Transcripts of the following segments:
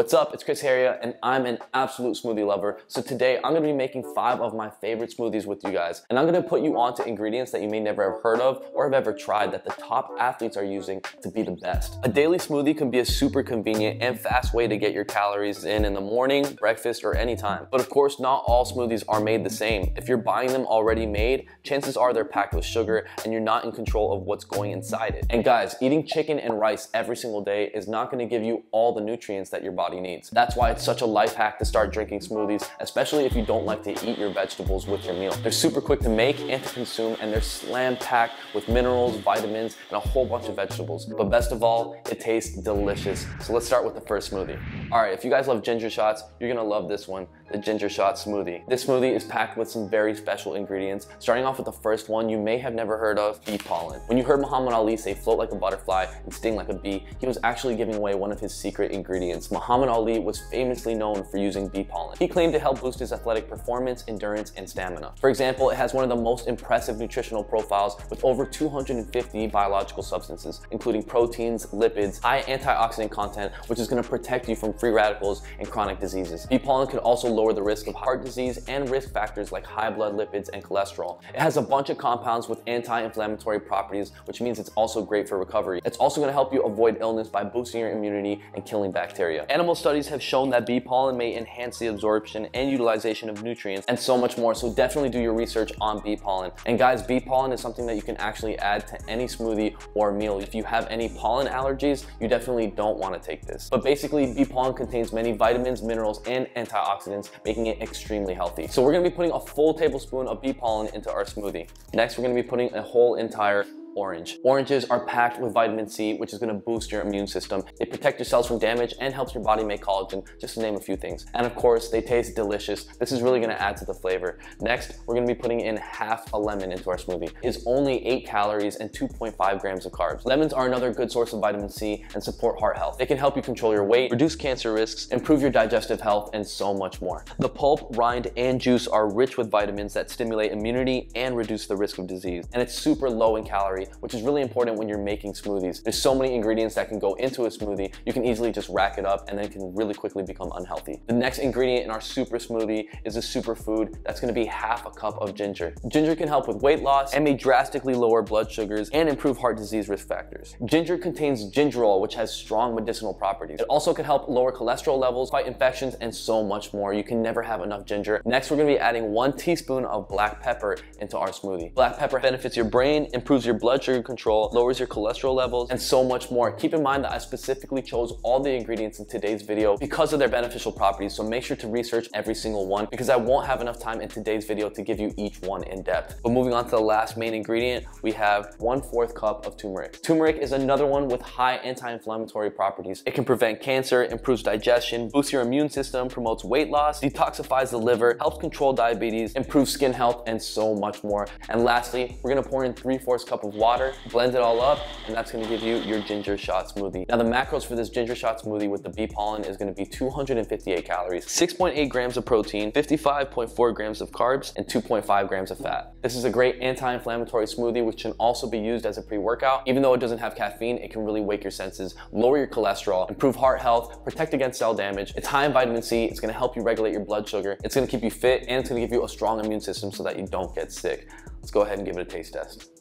What's up, it's Chris Heria and I'm an absolute smoothie lover. So today I'm gonna be making five of my favorite smoothies with you guys. And I'm gonna put you onto ingredients that you may never have heard of or have ever tried that the top athletes are using to be the best. A daily smoothie can be a super convenient and fast way to get your calories in in the morning, breakfast, or anytime. But of course, not all smoothies are made the same. If you're buying them already made, chances are they're packed with sugar and you're not in control of what's going inside it. And guys, eating chicken and rice every single day is not gonna give you all the nutrients that your body body needs. That's why it's such a life hack to start drinking smoothies, especially if you don't like to eat your vegetables with your meal. They're super quick to make and to consume, and they're slam packed with minerals, vitamins, and a whole bunch of vegetables. But best of all, it tastes delicious. So let's start with the first smoothie. All right, if you guys love ginger shots, you're gonna love this one the Ginger Shot Smoothie. This smoothie is packed with some very special ingredients. Starting off with the first one you may have never heard of, bee pollen. When you heard Muhammad Ali say float like a butterfly and sting like a bee, he was actually giving away one of his secret ingredients. Muhammad Ali was famously known for using bee pollen. He claimed to help boost his athletic performance, endurance, and stamina. For example, it has one of the most impressive nutritional profiles with over 250 biological substances, including proteins, lipids, high antioxidant content, which is gonna protect you from free radicals and chronic diseases. Bee pollen can also lower the risk of heart disease and risk factors like high blood lipids and cholesterol. It has a bunch of compounds with anti-inflammatory properties, which means it's also great for recovery. It's also gonna help you avoid illness by boosting your immunity and killing bacteria. Animal studies have shown that bee pollen may enhance the absorption and utilization of nutrients and so much more, so definitely do your research on bee pollen. And guys, bee pollen is something that you can actually add to any smoothie or meal. If you have any pollen allergies, you definitely don't wanna take this. But basically, bee pollen contains many vitamins, minerals, and antioxidants making it extremely healthy. So we're gonna be putting a full tablespoon of bee pollen into our smoothie. Next, we're gonna be putting a whole entire orange. Oranges are packed with vitamin C, which is gonna boost your immune system. They protect your cells from damage and helps your body make collagen, just to name a few things. And of course, they taste delicious. This is really gonna add to the flavor. Next, we're gonna be putting in half a lemon into our smoothie. It's only eight calories and 2.5 grams of carbs. Lemons are another good source of vitamin C and support heart health. They can help you control your weight, reduce cancer risks, improve your digestive health, and so much more. The pulp, rind, and juice are rich with vitamins that stimulate immunity and reduce the risk of disease. And it's super low in calories which is really important when you're making smoothies. There's so many ingredients that can go into a smoothie, you can easily just rack it up and then it can really quickly become unhealthy. The next ingredient in our super smoothie is a superfood that's gonna be half a cup of ginger. Ginger can help with weight loss and may drastically lower blood sugars and improve heart disease risk factors. Ginger contains gingerol, which has strong medicinal properties. It also can help lower cholesterol levels, fight infections, and so much more. You can never have enough ginger. Next, we're gonna be adding one teaspoon of black pepper into our smoothie. Black pepper benefits your brain, improves your blood blood sugar control, lowers your cholesterol levels, and so much more. Keep in mind that I specifically chose all the ingredients in today's video because of their beneficial properties, so make sure to research every single one because I won't have enough time in today's video to give you each one in depth. But moving on to the last main ingredient, we have one fourth cup of turmeric. Turmeric is another one with high anti-inflammatory properties. It can prevent cancer, improves digestion, boosts your immune system, promotes weight loss, detoxifies the liver, helps control diabetes, improves skin health, and so much more. And lastly, we're gonna pour in 3 fourths cup of water, blend it all up, and that's gonna give you your ginger shot smoothie. Now the macros for this ginger shot smoothie with the bee pollen is gonna be 258 calories, 6.8 grams of protein, 55.4 grams of carbs, and 2.5 grams of fat. This is a great anti-inflammatory smoothie which can also be used as a pre-workout. Even though it doesn't have caffeine, it can really wake your senses, lower your cholesterol, improve heart health, protect against cell damage. It's high in vitamin C, it's gonna help you regulate your blood sugar, it's gonna keep you fit, and it's gonna give you a strong immune system so that you don't get sick. Let's go ahead and give it a taste test.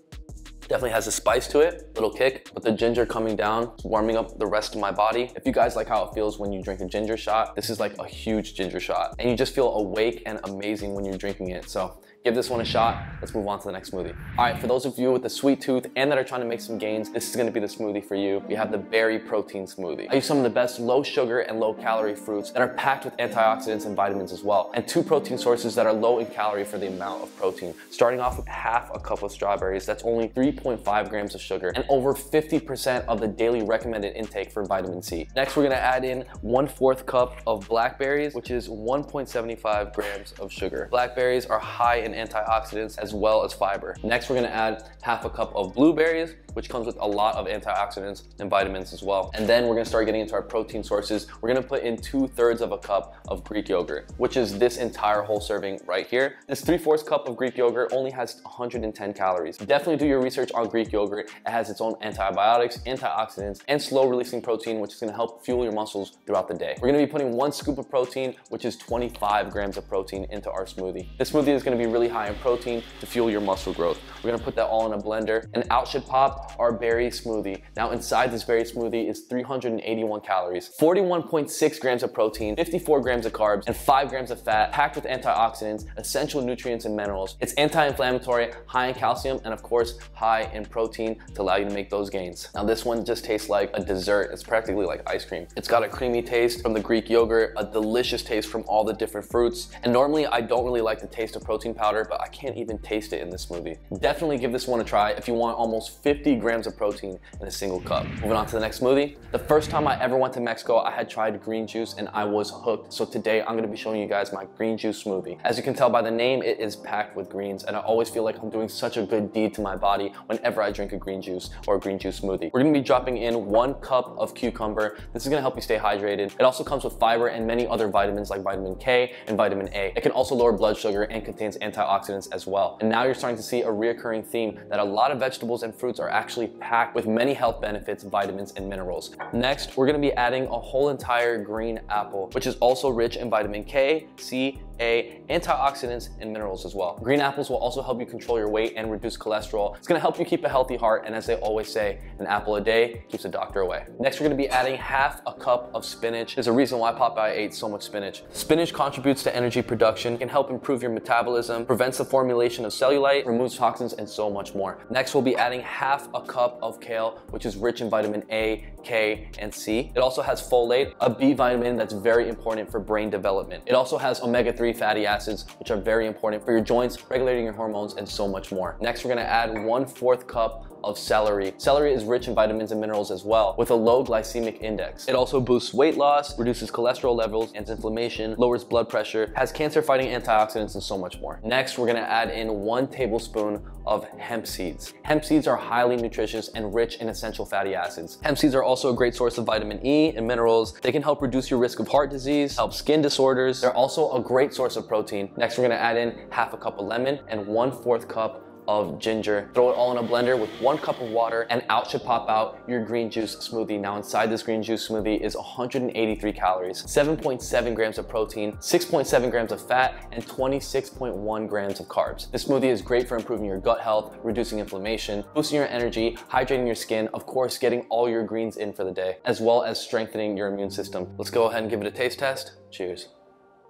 Definitely has a spice to it, little kick, but the ginger coming down, warming up the rest of my body. If you guys like how it feels when you drink a ginger shot, this is like a huge ginger shot. And you just feel awake and amazing when you're drinking it. So Give this one a shot. Let's move on to the next smoothie. All right, for those of you with a sweet tooth and that are trying to make some gains, this is gonna be the smoothie for you. We have the berry protein smoothie. I use some of the best low sugar and low calorie fruits that are packed with antioxidants and vitamins as well, and two protein sources that are low in calorie for the amount of protein. Starting off with half a cup of strawberries, that's only 3.5 grams of sugar, and over 50% of the daily recommended intake for vitamin C. Next, we're gonna add in one fourth cup of blackberries, which is 1.75 grams of sugar. Blackberries are high in and antioxidants as well as fiber. Next, we're gonna add half a cup of blueberries, which comes with a lot of antioxidants and vitamins as well. And then we're gonna start getting into our protein sources. We're gonna put in two thirds of a cup of Greek yogurt, which is this entire whole serving right here. This three fourths cup of Greek yogurt only has 110 calories. Definitely do your research on Greek yogurt. It has its own antibiotics, antioxidants, and slow releasing protein, which is gonna help fuel your muscles throughout the day. We're gonna be putting one scoop of protein, which is 25 grams of protein into our smoothie. This smoothie is gonna be really high in protein to fuel your muscle growth. We're gonna put that all in a blender and out should pop our berry smoothie. Now inside this berry smoothie is 381 calories, 41.6 grams of protein, 54 grams of carbs, and 5 grams of fat, packed with antioxidants, essential nutrients and minerals. It's anti-inflammatory, high in calcium, and of course, high in protein to allow you to make those gains. Now this one just tastes like a dessert. It's practically like ice cream. It's got a creamy taste from the Greek yogurt, a delicious taste from all the different fruits, and normally I don't really like the taste of protein powder, but I can't even taste it in this smoothie. Definitely give this one a try if you want almost 50 grams of protein in a single cup. Moving on to the next smoothie. The first time I ever went to Mexico, I had tried green juice and I was hooked. So today I'm gonna be showing you guys my green juice smoothie. As you can tell by the name, it is packed with greens and I always feel like I'm doing such a good deed to my body whenever I drink a green juice or a green juice smoothie. We're gonna be dropping in one cup of cucumber. This is gonna help you stay hydrated. It also comes with fiber and many other vitamins like vitamin K and vitamin A. It can also lower blood sugar and contains antioxidants as well. And now you're starting to see a reoccurring theme that a lot of vegetables and fruits are actually packed with many health benefits, vitamins, and minerals. Next, we're gonna be adding a whole entire green apple, which is also rich in vitamin K, C, a, antioxidants, and minerals as well. Green apples will also help you control your weight and reduce cholesterol. It's gonna help you keep a healthy heart, and as they always say, an apple a day keeps the doctor away. Next, we're gonna be adding half a cup of spinach. There's a reason why Popeye ate so much spinach. Spinach contributes to energy production, can help improve your metabolism, prevents the formulation of cellulite, removes toxins, and so much more. Next, we'll be adding half a cup of kale, which is rich in vitamin A, K, and C. It also has folate, a B vitamin that's very important for brain development. It also has omega-3 fatty acids, which are very important for your joints, regulating your hormones, and so much more. Next, we're gonna add one fourth cup of celery. Celery is rich in vitamins and minerals as well, with a low glycemic index. It also boosts weight loss, reduces cholesterol levels, and inflammation, lowers blood pressure, has cancer-fighting antioxidants, and so much more. Next, we're gonna add in one tablespoon of hemp seeds. Hemp seeds are highly nutritious and rich in essential fatty acids. Hemp seeds are also a great source of vitamin E and minerals. They can help reduce your risk of heart disease, help skin disorders. They're also a great source of protein. Next, we're gonna add in half a cup of lemon and one fourth cup of ginger. Throw it all in a blender with one cup of water and out should pop out your green juice smoothie. Now inside this green juice smoothie is 183 calories, 7.7 grams of protein, 6.7 grams of fat, and 26.1 grams of carbs. This smoothie is great for improving your gut health, reducing inflammation, boosting your energy, hydrating your skin, of course, getting all your greens in for the day, as well as strengthening your immune system. Let's go ahead and give it a taste test. Cheers.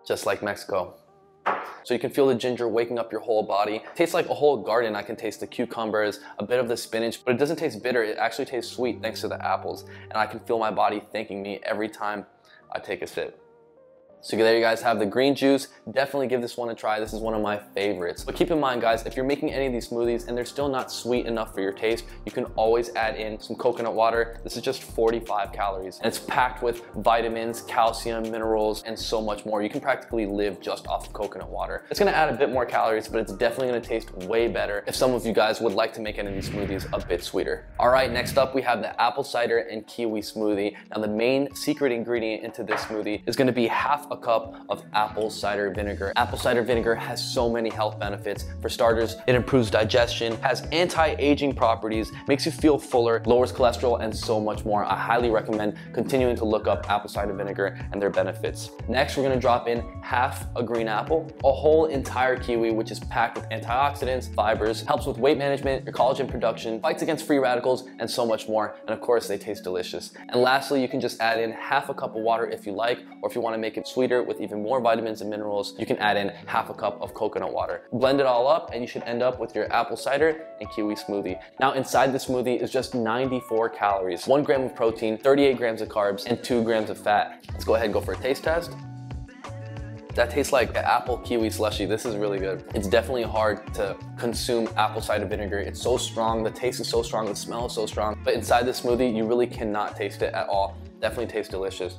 Just like Mexico. So you can feel the ginger waking up your whole body. tastes like a whole garden. I can taste the cucumbers, a bit of the spinach, but it doesn't taste bitter. It actually tastes sweet thanks to the apples. And I can feel my body thanking me every time I take a sip. So there you guys have the green juice. Definitely give this one a try. This is one of my favorites. But keep in mind guys, if you're making any of these smoothies and they're still not sweet enough for your taste, you can always add in some coconut water. This is just 45 calories and it's packed with vitamins, calcium, minerals, and so much more. You can practically live just off of coconut water. It's gonna add a bit more calories, but it's definitely gonna taste way better if some of you guys would like to make any of these smoothies a bit sweeter. All right, next up we have the apple cider and kiwi smoothie. Now the main secret ingredient into this smoothie is gonna be half a cup of apple cider vinegar. Apple cider vinegar has so many health benefits. For starters, it improves digestion, has anti-aging properties, makes you feel fuller, lowers cholesterol, and so much more. I highly recommend continuing to look up apple cider vinegar and their benefits. Next, we're gonna drop in half a green apple, a whole entire kiwi, which is packed with antioxidants, fibers, helps with weight management, your collagen production, fights against free radicals, and so much more. And of course, they taste delicious. And lastly, you can just add in half a cup of water if you like, or if you wanna make it sweeter with even more vitamins and minerals, you can add in half a cup of coconut water. Blend it all up and you should end up with your apple cider and kiwi smoothie. Now inside the smoothie is just 94 calories, one gram of protein, 38 grams of carbs, and two grams of fat. Let's go ahead and go for a taste test. That tastes like an apple kiwi slushy. This is really good. It's definitely hard to consume apple cider vinegar. It's so strong, the taste is so strong, the smell is so strong. But inside the smoothie, you really cannot taste it at all. Definitely tastes delicious.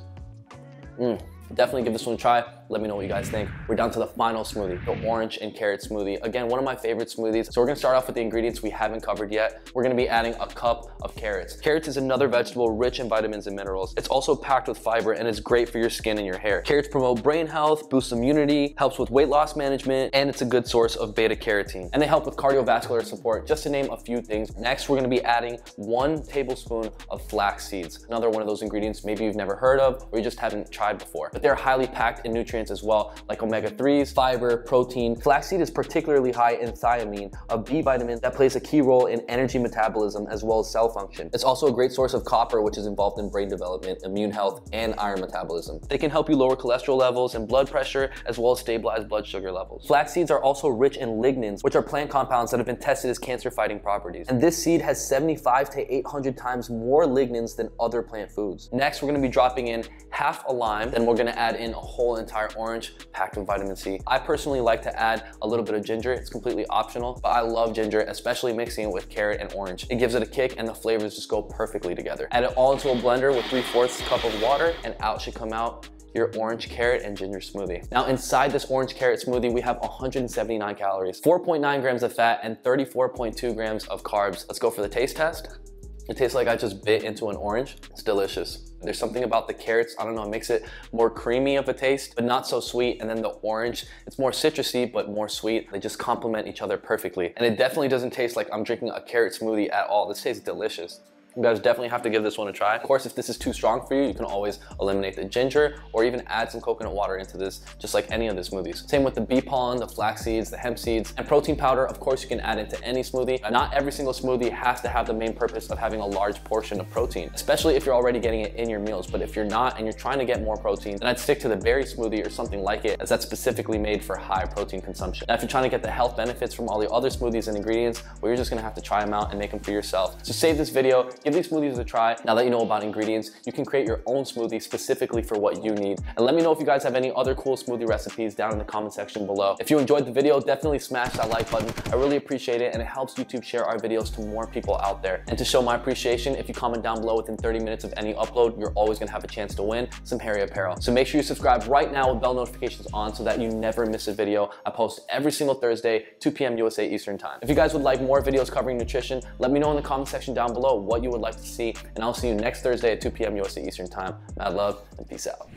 Mmm. Definitely give this one a try. Let me know what you guys think. We're down to the final smoothie, the orange and carrot smoothie. Again, one of my favorite smoothies. So we're gonna start off with the ingredients we haven't covered yet. We're gonna be adding a cup of carrots. Carrots is another vegetable rich in vitamins and minerals. It's also packed with fiber and it's great for your skin and your hair. Carrots promote brain health, boosts immunity, helps with weight loss management, and it's a good source of beta carotene. And they help with cardiovascular support, just to name a few things. Next, we're gonna be adding one tablespoon of flax seeds. Another one of those ingredients maybe you've never heard of or you just haven't tried before. But they're highly packed in nutrients as well, like omega-3s, fiber, protein. Flaxseed is particularly high in thiamine, a B vitamin that plays a key role in energy metabolism as well as cell function. It's also a great source of copper, which is involved in brain development, immune health, and iron metabolism. They can help you lower cholesterol levels and blood pressure, as well as stabilize blood sugar levels. Flax seeds are also rich in lignans, which are plant compounds that have been tested as cancer-fighting properties. And this seed has 75 to 800 times more lignans than other plant foods. Next, we're gonna be dropping in half a lime, then we're gonna add in a whole entire orange packed with vitamin C. I personally like to add a little bit of ginger. It's completely optional, but I love ginger, especially mixing it with carrot and orange. It gives it a kick and the flavors just go perfectly together. Add it all into a blender with 3 fourths cup of water and out should come out your orange carrot and ginger smoothie. Now inside this orange carrot smoothie, we have 179 calories, 4.9 grams of fat, and 34.2 grams of carbs. Let's go for the taste test. It tastes like I just bit into an orange. It's delicious. There's something about the carrots, I don't know, it makes it more creamy of a taste, but not so sweet. And then the orange, it's more citrusy, but more sweet. They just complement each other perfectly. And it definitely doesn't taste like I'm drinking a carrot smoothie at all. This tastes delicious. You guys definitely have to give this one a try. Of course, if this is too strong for you, you can always eliminate the ginger or even add some coconut water into this, just like any of the smoothies. Same with the bee pollen, the flax seeds, the hemp seeds, and protein powder, of course, you can add into any smoothie. Not every single smoothie has to have the main purpose of having a large portion of protein, especially if you're already getting it in your meals. But if you're not and you're trying to get more protein, then I'd stick to the berry smoothie or something like it, as that's specifically made for high protein consumption. Now, if you're trying to get the health benefits from all the other smoothies and ingredients, well, you're just gonna have to try them out and make them for yourself. So save this video, give these smoothies a try. Now that you know about ingredients, you can create your own smoothie specifically for what you need. And let me know if you guys have any other cool smoothie recipes down in the comment section below. If you enjoyed the video, definitely smash that like button. I really appreciate it and it helps YouTube share our videos to more people out there. And to show my appreciation, if you comment down below within 30 minutes of any upload, you're always gonna have a chance to win some Heria apparel. So make sure you subscribe right now with bell notifications on so that you never miss a video. I post every single Thursday, 2 p.m. USA Eastern Time. If you guys would like more videos covering nutrition, let me know in the comment section down below what you would like to see, and I'll see you next Thursday at 2 p.m. USA Eastern Time. Mad love and peace out.